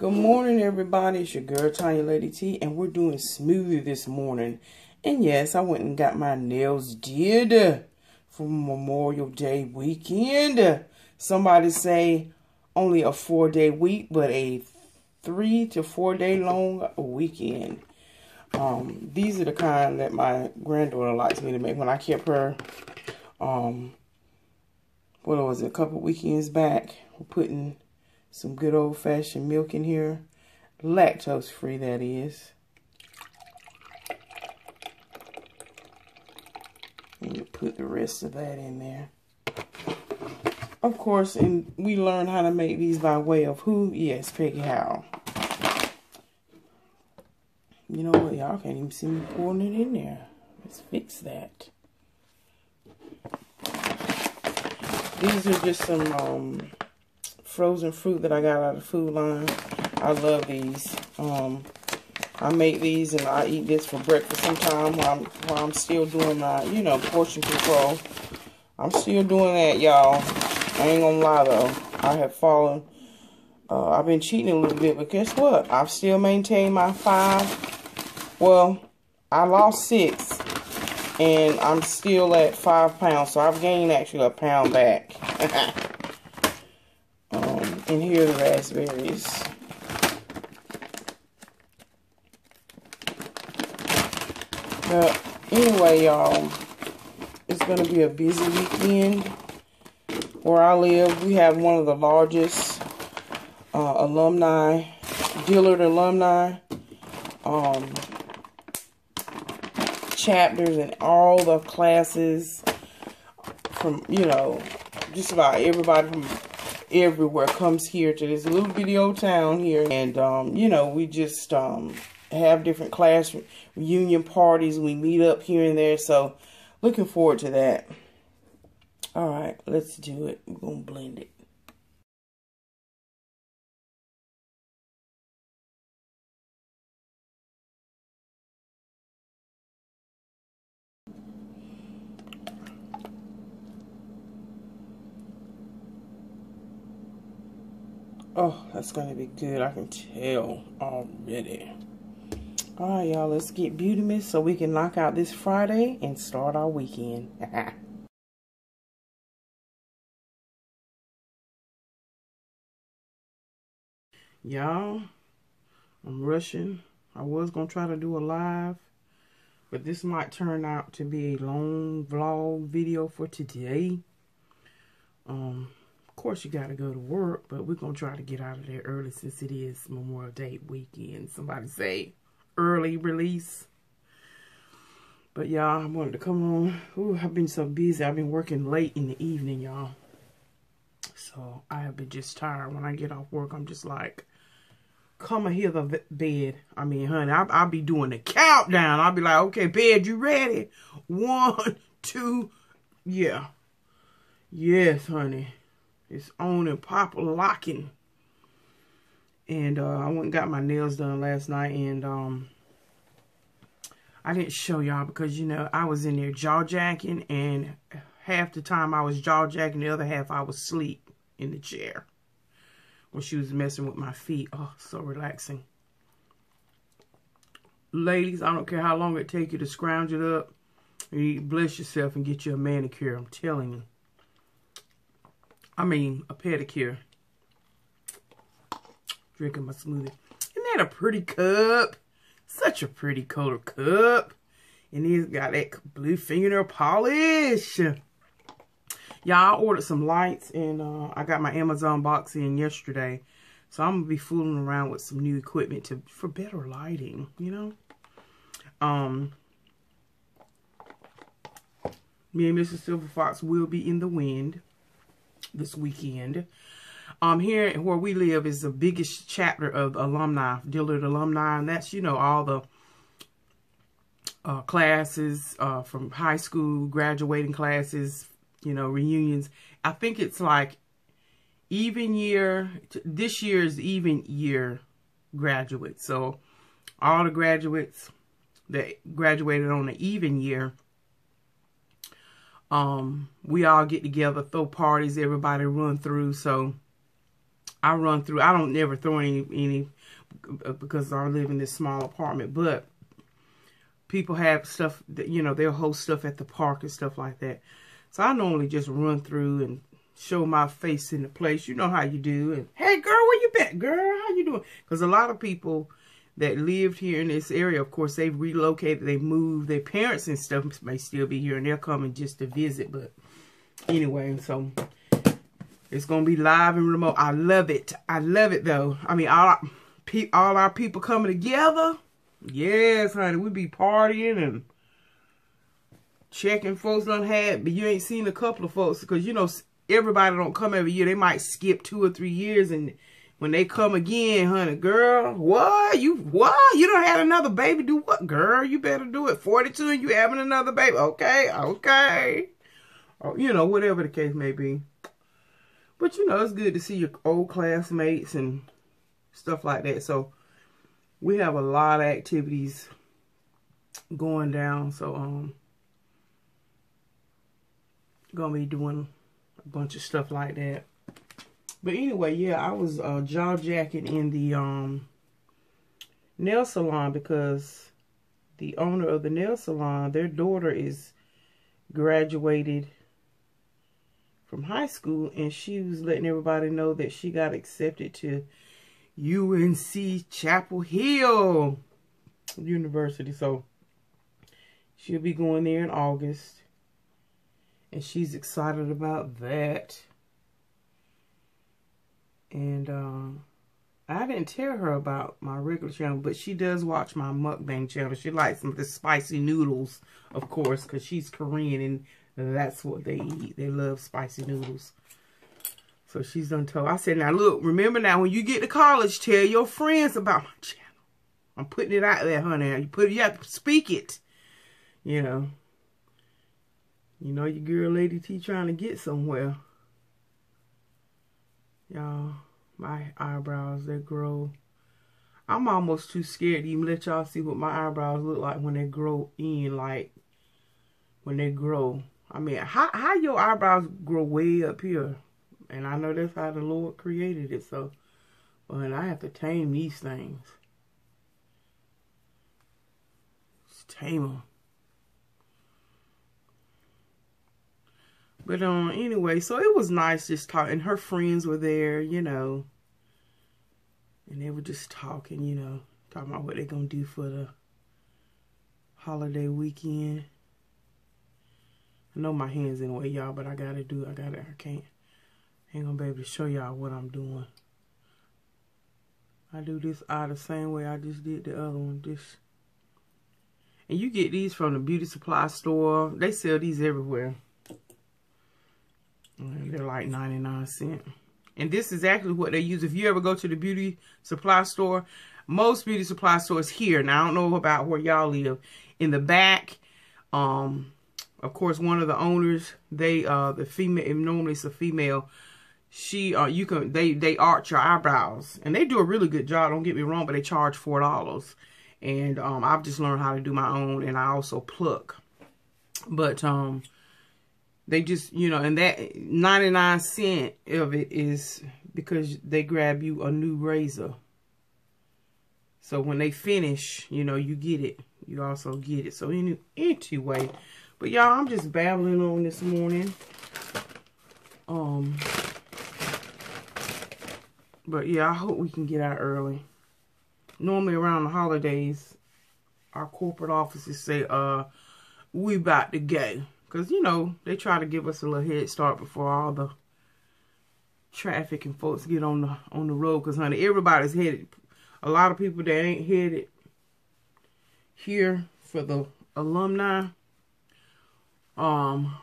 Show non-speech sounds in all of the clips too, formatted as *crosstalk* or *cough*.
Good morning, everybody. It's your girl, Tonya Lady T, and we're doing smoothie this morning. And yes, I went and got my nails did for Memorial Day weekend. Somebody say only a four-day week, but a three to four-day long weekend. Um, these are the kind that my granddaughter likes me to make. When I kept her, um, what was it, a couple weekends back, we're putting some good old-fashioned milk in here. Lactose free, that is. And you put the rest of that in there. Of course, and we learn how to make these by way of who? Yes, Peggy Howell. You know what? Y'all can't even see me pouring it in there. Let's fix that. These are just some um, frozen fruit that I got out of Food Lion. I love these. Um, I make these and I eat this for breakfast sometime while I'm, while I'm still doing my, you know, portion control. I'm still doing that, y'all. I ain't gonna lie, though. I have fallen. Uh, I've been cheating a little bit, but guess what? I've still maintained my five. Well, I lost six, and I'm still at five pounds, so I've gained actually a pound back. *laughs* and here are the raspberries. But anyway, y'all, it's going to be a busy weekend. Where I live, we have one of the largest uh, alumni, Dillard alumni um, chapters and all the classes from, you know, just about everybody from everywhere comes here to this little bitty old town here. And, um, you know, we just um, have different class reunion parties. We meet up here and there. So, looking forward to that. All right, let's do it. We're going to blend it. Oh, that's going to be good. I can tell already. All right, y'all, let's get Beauty Mist so we can knock out this Friday and start our weekend. *laughs* y'all, I'm rushing. I was going to try to do a live, but this might turn out to be a long vlog video for today. Um, of course, you got to go to work, but we're going to try to get out of there early since it is Memorial Day weekend. Somebody say early release. But y'all, I wanted to come on. Ooh, I've been so busy. I've been working late in the evening, y'all. So I have been just tired. When I get off work, I'm just like, come hear the bed. I mean, honey, I'll, I'll be doing the countdown. I'll be like, okay, bed, you ready? *laughs* One, two, yeah. Yes, honey. It's on and pop locking. And uh, I went and got my nails done last night. And um, I didn't show y'all because, you know, I was in there jaw jacking. And half the time I was jaw jacking. The other half I was asleep in the chair. When she was messing with my feet. Oh, so relaxing. Ladies, I don't care how long it take you to scrounge it up. You bless yourself and get you a manicure. I'm telling you. I mean, a pedicure drinking my smoothie. Isn't that a pretty cup? Such a pretty color cup. And he's got that blue fingernail polish. Y'all, I ordered some lights and uh, I got my Amazon box in yesterday. So I'm going to be fooling around with some new equipment to for better lighting, you know. Um, me and Mrs. Silver Fox will be in the wind this weekend. Um, here where we live is the biggest chapter of alumni, Dillard alumni, and that's, you know, all the uh, classes uh, from high school, graduating classes, you know, reunions. I think it's like even year, this year is even year graduates. So all the graduates that graduated on the even year, um, we all get together, throw parties, everybody run through. So I run through. I don't never throw any any because I live in this small apartment, but people have stuff that you know they'll host stuff at the park and stuff like that. So I normally just run through and show my face in the place. You know how you do. And hey, girl, where you been, girl? How you doing? Because a lot of people that lived here in this area, of course, they've relocated, they moved. Their parents and stuff may still be here, and they're coming just to visit. But anyway, so it's gonna be live and remote. I love it. I love it though. I mean, all our, all our people coming together. Yes, honey, we be partying and checking folks done had, but you ain't seen a couple of folks because you know everybody don't come every year. They might skip two or three years and when they come again, honey, girl, what? You what? You don't have another baby? Do what, girl? You better do it. 42 and you having another baby. Okay, okay. Or, you know, whatever the case may be. But, you know, it's good to see your old classmates and stuff like that. So, we have a lot of activities going down. So, um, gonna be doing a bunch of stuff like that. But anyway, yeah, I was uh, jaw jacking in the um, nail salon because the owner of the nail salon, their daughter is graduated from high school and she was letting everybody know that she got accepted to UNC Chapel Hill University. So she'll be going there in August and she's excited about that. And uh, I didn't tell her about my regular channel, but she does watch my mukbang channel. She likes some of the spicy noodles, of course, because she's Korean and that's what they eat. They love spicy noodles. So she's done told. I said, now look, remember now, when you get to college, tell your friends about my channel. I'm putting it out there, honey. You put you have to speak it. You know. You know your girl Lady T trying to get somewhere. Y'all, my eyebrows, they grow. I'm almost too scared to even let y'all see what my eyebrows look like when they grow in, like, when they grow. I mean, how, how your eyebrows grow way up here? And I know that's how the Lord created it, so, but I have to tame these things. Just tame them. But um, anyway, so it was nice just talking. Her friends were there, you know. And they were just talking, you know, talking about what they're going to do for the holiday weekend. I know my hands in the way, y'all, but I got to do I got to I can't. Ain't to be able to show y'all what I'm doing. I do this eye the same way I just did the other one. Just And you get these from the beauty supply store. They sell these everywhere. They're like 99 cents. And this is actually what they use. If you ever go to the beauty supply store, most beauty supply stores here, now I don't know about where y'all live, in the back, um, of course, one of the owners, they, uh, the female, normally it's a female, she, uh, you can, they, they arch your eyebrows. And they do a really good job, don't get me wrong, but they charge $4. And, um, I've just learned how to do my own, and I also pluck. But, um, they just, you know, and that 99 cent of it is because they grab you a new razor. So when they finish, you know, you get it. You also get it. So any, anyway, but y'all, I'm just babbling on this morning. Um, but yeah, I hope we can get out early. Normally around the holidays, our corporate offices say, uh, we about to go. Because, you know, they try to give us a little head start before all the traffic and folks get on the on the road. Because, honey, everybody's headed. A lot of people that ain't headed here for the alumni. Um,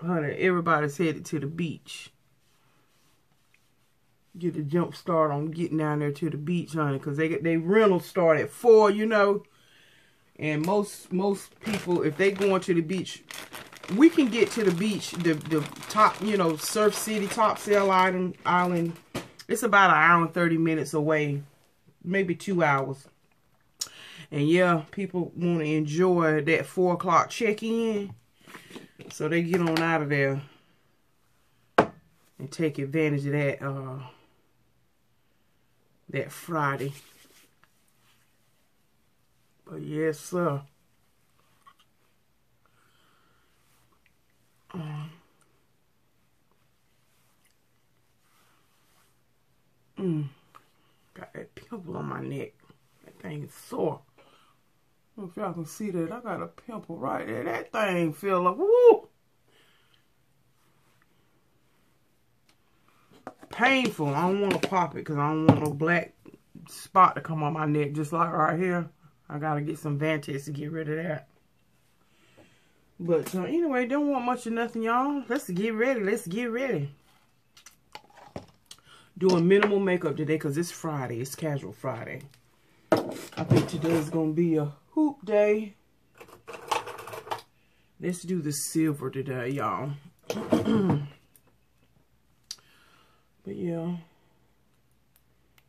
honey, everybody's headed to the beach. Get a jump start on getting down there to the beach, honey. Because they, they rentals start at 4, you know. And most most people, if they going to the beach, we can get to the beach, the the top, you know, Surf City, Top Topsail Island, Island. It's about an hour and 30 minutes away, maybe two hours. And yeah, people want to enjoy that 4 o'clock check-in. So they get on out of there and take advantage of that uh, that Friday. But yes, sir. Um, mm, got that pimple on my neck. That thing is sore. if y'all can see that, I got a pimple right there. That thing feel like, woo! Painful. I don't want to pop it because I don't want no black spot to come on my neck. Just like right here. I got to get some Vantex to get rid of that. But so anyway, don't want much of nothing, y'all. Let's get ready. Let's get ready. Doing minimal makeup today because it's Friday. It's casual Friday. I think today is going to be a hoop day. Let's do the silver today, y'all. *clears throat* but yeah.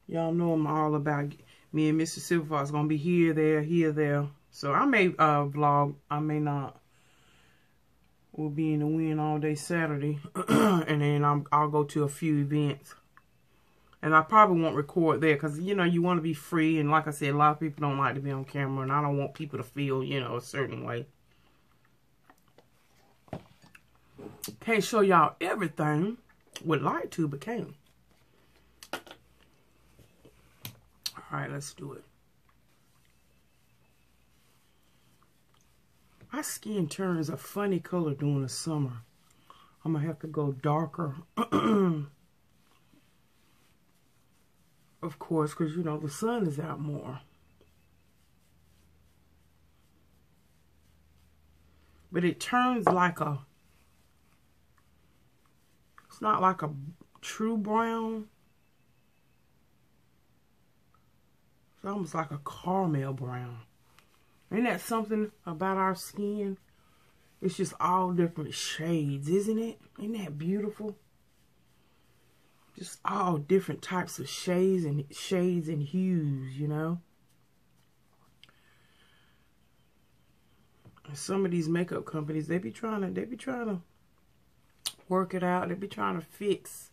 Y'all know I'm all about me and Mr. Silverfox going to be here, there, here, there. So I may uh, vlog. I may not We'll be in the wind all day Saturday. *clears throat* and then i will go to a few events. And I probably won't record there because, you know, you want to be free. And like I said, a lot of people don't like to be on camera. And I don't want people to feel, you know, a certain way. Can't show y'all everything. Would like to, but can't. Alright, let's do it. My skin turns a funny color during the summer. I'm going to have to go darker. *clears throat* of course, because, you know, the sun is out more. But it turns like a... It's not like a true brown. It's almost like a caramel brown. Ain't that something about our skin? It's just all different shades, isn't it? Ain't that beautiful? Just all different types of shades and shades and hues, you know? some of these makeup companies, they be trying to, they be trying to work it out. They be trying to fix.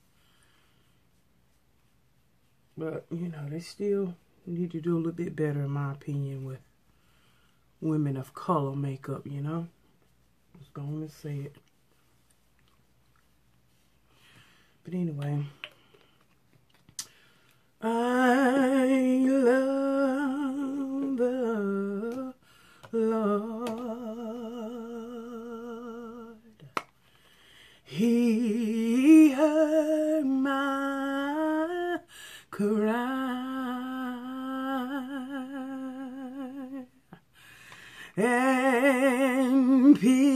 But, you know, they still need to do a little bit better, in my opinion, with women of color makeup, you know? Just going to say it. But anyway, I love and pitied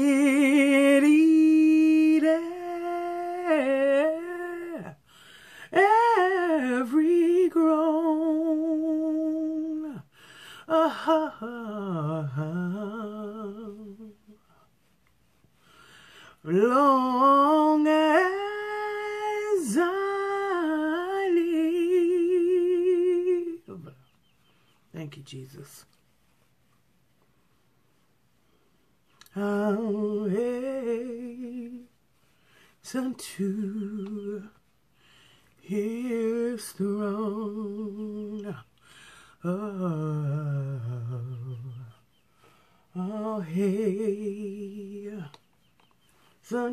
I'll hasten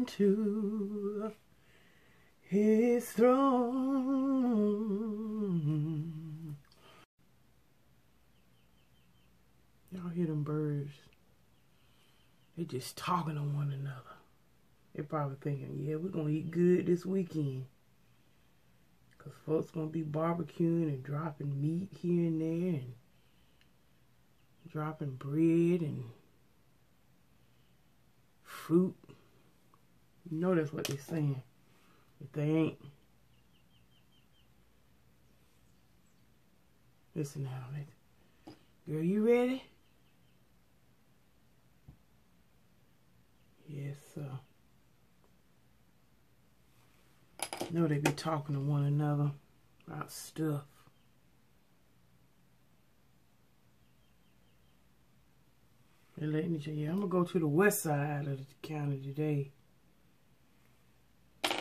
to his throne. Y'all hear them birds? They just talking to one another. They're probably thinking, yeah, we're going to eat good this weekend. Because folks going to be barbecuing and dropping meat here and there and dropping bread and fruit. You know that's what they're saying. If they ain't. Listen now. Girl, you ready? Yes, sir. Know they be talking to one another about stuff. Yeah, I'm gonna go to the west side of the county today. The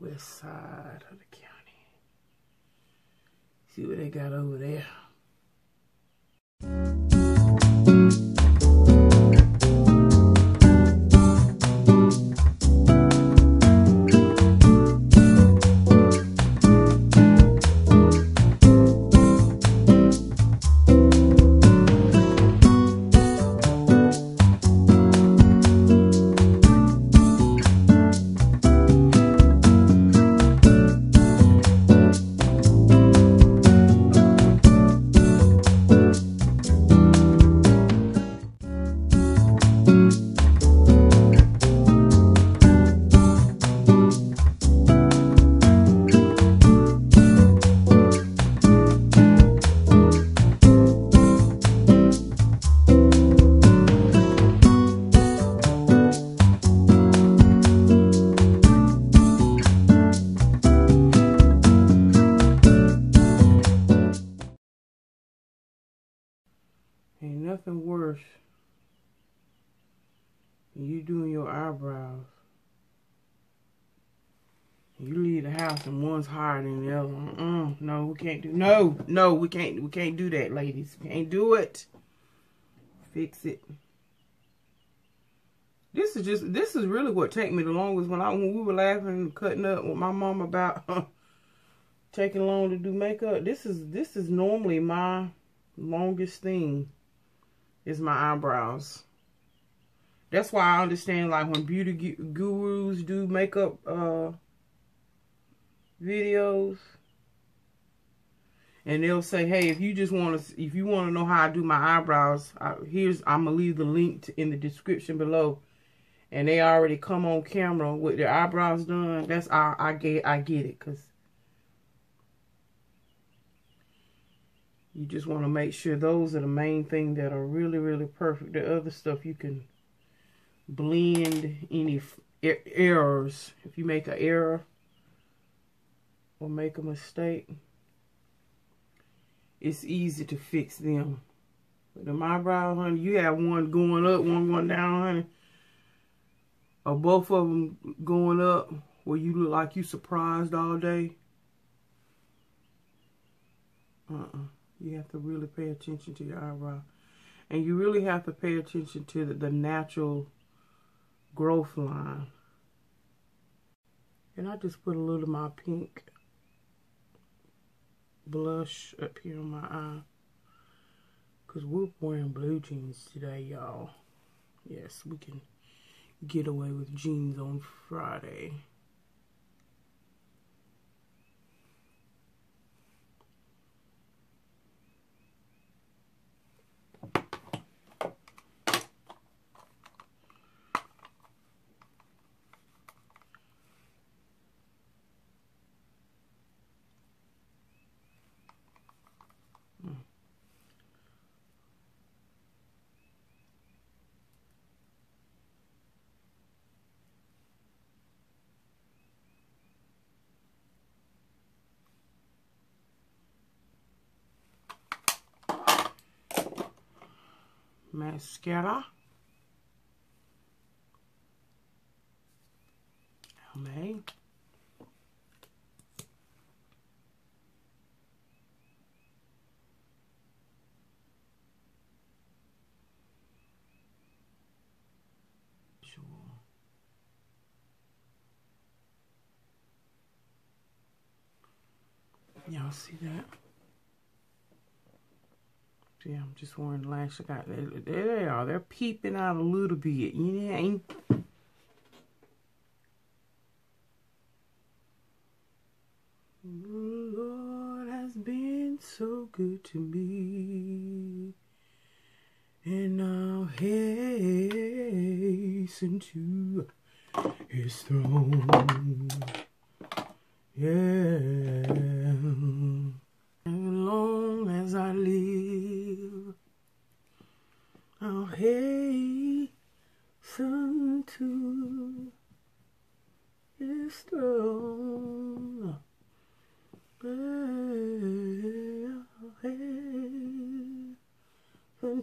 west side of the county. See what they got over there. You doing your eyebrows. You leave the house and one's higher than the other. Uh-uh. No, we can't do. No, no, we can't. We can't do that, ladies. We can't do it. Fix it. This is just. This is really what take me the longest. When I when we were laughing and cutting up with my mom about taking long to do makeup. This is this is normally my longest thing is my eyebrows. That's why I understand like when beauty gurus do makeup uh, videos and they'll say, "Hey, if you just want to if you want to know how I do my eyebrows, I, here's I'm to leave the link to, in the description below." And they already come on camera with their eyebrows done. That's I I get I get it cuz You just want to make sure those are the main thing that are really, really perfect. The other stuff you can blend any er errors. If you make an error or make a mistake, it's easy to fix them. But the eyebrow, honey, you have one going up, one going down, honey. Or both of them going up where you look like you surprised all day. Uh-uh. You have to really pay attention to your eyebrow. And you really have to pay attention to the, the natural growth line. And I just put a little of my pink blush up here on my eye. Because we're wearing blue jeans today, y'all. Yes, we can get away with jeans on Friday. Mascara. Almay. Y'all see that? See, I'm just wearing lash. I got there they are. They're peeping out a little bit. You know, The Lord has been so good to me, and I'll hasten to His throne. Yeah. As long as I live, I'll hasten to His throne. I'll hasten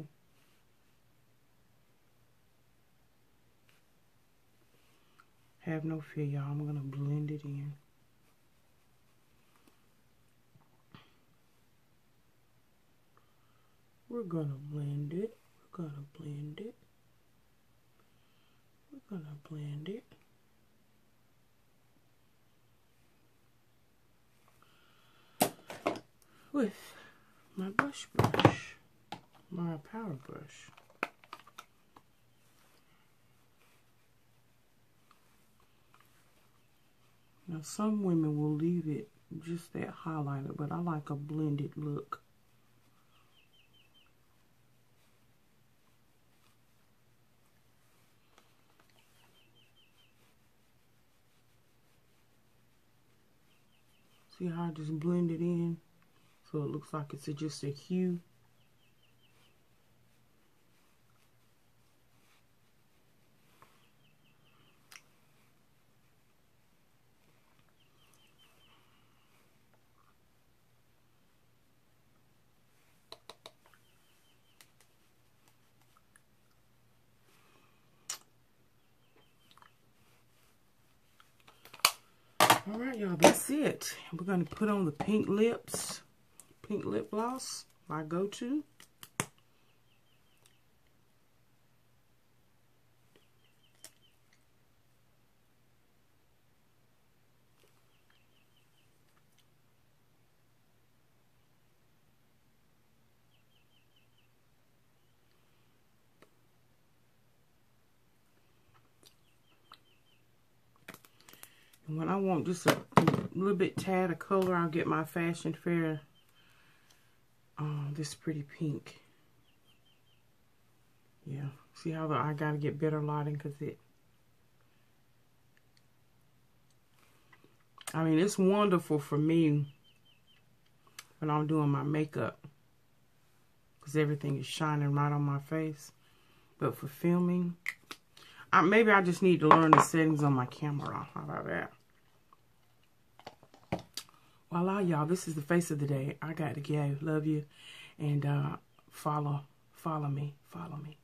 Have no fear, y'all. I'm going to blend it in. We're going to blend it. We're going to blend it. We're going to blend it. With my brush brush, my power brush. Now some women will leave it just that highlighter, but I like a blended look. See how I just blend it in? So it looks like it's just a hue. All right, y'all, that's it. We're going to put on the pink lips, pink lip gloss, my go-to. When I want just a little bit tad of color, I'll get my Fashion Fair, uh, this pretty pink. Yeah, see how the, I got to get better lighting because it, I mean, it's wonderful for me when I'm doing my makeup because everything is shining right on my face. But for filming, I, maybe I just need to learn the settings on my camera. How about that? Voila, y'all. This is the face of the day. I got to go. Love you. And uh, follow, follow me, follow me.